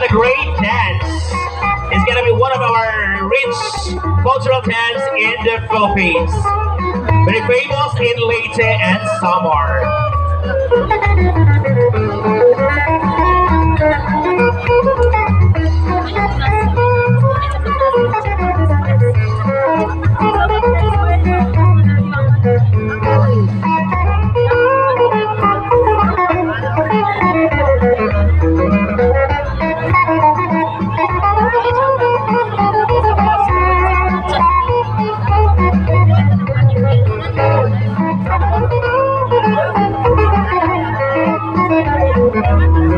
the great dance. It's gonna be one of our rich cultural dance in the Philippines. Very famous in Leyte and Samar.